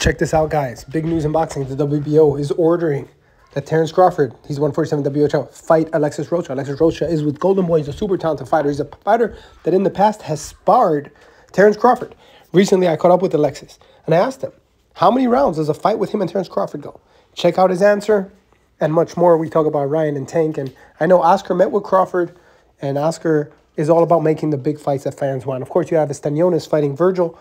Check this out, guys. Big news in boxing. The WBO is ordering that Terence Crawford, he's 147 WHL, fight Alexis Rocha. Alexis Rocha is with Golden Boy. He's a super talented fighter. He's a fighter that in the past has sparred Terence Crawford. Recently, I caught up with Alexis and I asked him, how many rounds does a fight with him and Terence Crawford go? Check out his answer and much more. We talk about Ryan and Tank. And I know Oscar met with Crawford, and Oscar is all about making the big fights that fans want. Of course, you have Stanionis fighting Vergil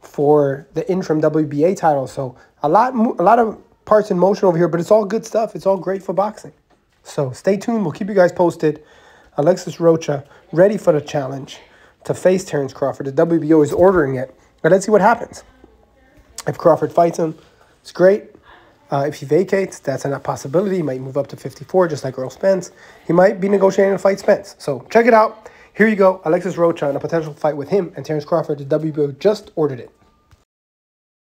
for the interim WBA title. So a lot, a lot of parts in motion over here, but it's all good stuff. It's all great for boxing. So stay tuned. We'll keep you guys posted. Alexis Rocha ready for the challenge to face Terence Crawford. The WBO is ordering it. But let's see what happens. If Crawford fights him, it's great. Uh, if he vacates, that's a possibility. He might move up to 54, just like Errol Spence. He might be negotiating to fight Spence. So check it out. Here you go. Alexis Rocha and a potential fight with him and Terence Crawford. The WBO just ordered it.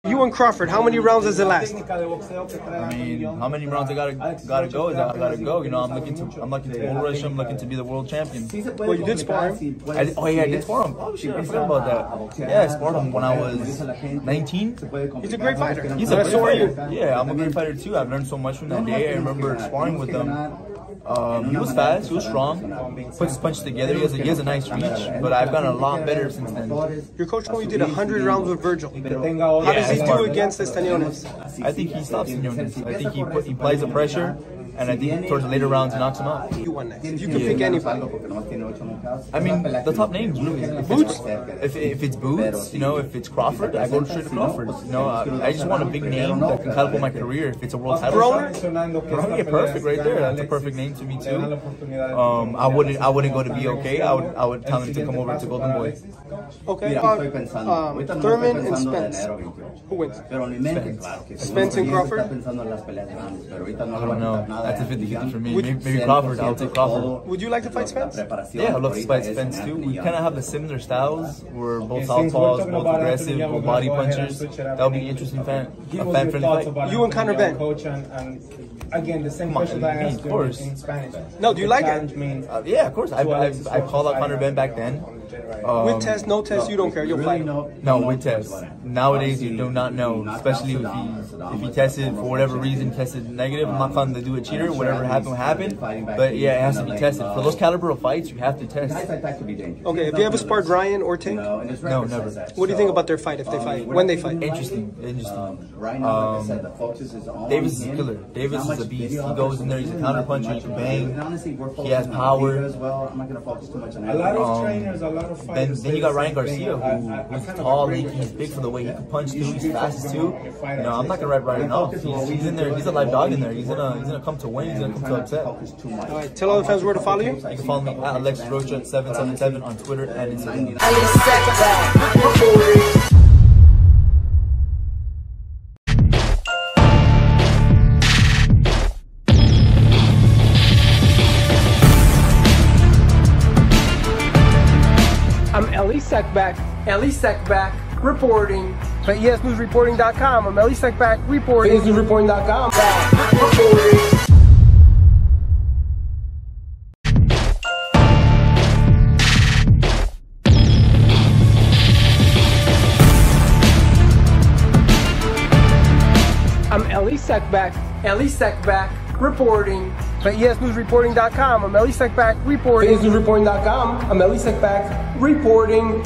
You and Crawford, how many rounds does it last? I mean, how many rounds I gotta gotta go? Is I gotta go? You know, I'm looking to I'm looking to bull rush. I'm looking to be the world champion. Well, you did spar him. I, oh yeah, I did spar him. Oh shit, I forgot about that. Yeah, I sparred him when I was 19. He's a great fighter. He's a great fighter. Yeah, I'm a great fighter too. I've learned so much from that day. I remember sparring with him. Um, he was fast, he was strong, puts his punches together, he has, a, he has a nice reach, but I've gotten a lot better since then. Your coach told you did 100 rounds with Vergil. How does he do against Stanionis? I think he stops Stanionis. I think he, put, he applies the pressure, and I think towards the later rounds he knocks him out. You won next. You could pick anybody. I mean, the top names really. If Boots. If, if it's Boots, you know, if it's Crawford, I go straight to Crawford. You know, I, I just want a big name that can catapult my career. If it's a world title Broner? yeah, perfect right there. That's a perfect name to me too. Um, I wouldn't, I wouldn't go to BOK. I would, I would tell him to come over to Golden Boy. Okay. Uh, um, Thurman and Spence. Who wins? Spence. Spence and Crawford? I don't know. That's a 50-50 for me. Maybe, maybe Crawford. I'll take Crawford. Would you like to fight Spence? Yeah, I'd love to fight Spence too. We kind of have the similar styles. We're both southpaws, both aggressive, both body punchers. That'll be an interesting fan, a fan-friendly fight. You and Conor Benn. Again, the same question that I of asked you course. in Spanish. No, do you like it? Challenge means Uh, yeah, of course. I, I, I called out Conor Benn back then. Um, With test, no test, you don't care. You'll fight him. No, with test. Nowadays, you do not know, especially if he if he tested for whatever reason tested negative. I'm not calling to do a cheater. Whatever happened, happened. But yeah, it has to be tested. For those caliber of fights, you have to test. Okay, have you ever sparred Ryan or Tank? No, never. What do you think about their fight if they fight? When they fight? Interesting, interesting. Um, Davis is a killer. Davis is a beast. He goes in there, he's a counter puncher, he can bang. He has power. a lot of Um, trainers, a lot of fighters. then you got Ryan Garcia, who, who's tall, lanky, he's big for the way he can punch too, he's fast too. You know, I'm not gonna write Ryan off. He's, he's in there, he's a live dog in there. He's gonna, he's gonna come to win. He's gonna come to upset. All right, tell all the fans where to follow you. You can follow me at Alexis Rocha 777 on Twitter and Instagram. Elie Seckbach, Elie Seckbach, reporting E ESNewsReporting.com. I'm Elie Seckbach, reporting. ESNewsReporting.com. Reporting. I'm Elie Seckbach, Elie Seckbach, reporting E ESNewsReporting.com. I'm Elie Seckbach, reporting. ESNewsReporting.com. I'm Elie Seckbach, reporting.